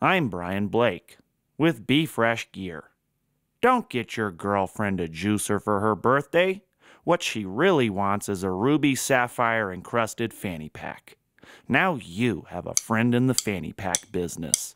I'm Brian Blake with BFresh Gear. Don't get your girlfriend a juicer for her birthday. What she really wants is a ruby sapphire encrusted fanny pack. Now you have a friend in the fanny pack business.